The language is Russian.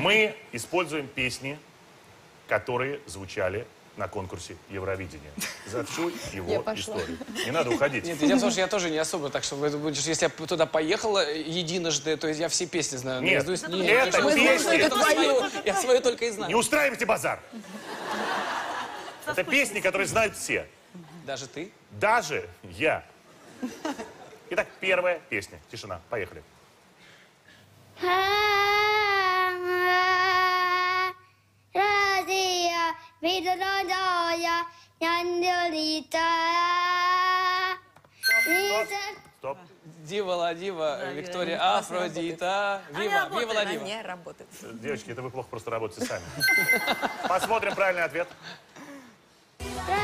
Мы используем песни, которые звучали на конкурсе Евровидения. За всю его историю. Не надо уходить. Нет, в том, что я тоже не особо, так что вы будете- если я туда поехала единожды, то я все песни знаю. Нет, наизусть. это мы знаем, песни. что это свою, я свою только и Не знаю. устраивайте базар. Это песни, которые знают все. Даже ты? Даже я. Итак, первая песня. Тишина. Поехали. Видородоя, Яндолита. Стоп. Дива Ладива, да, Виктория не Афродита. Вива, Она Вива Ладива. не работает. Девочки, это вы плохо просто работаете сами. Посмотрим правильный ответ. Да.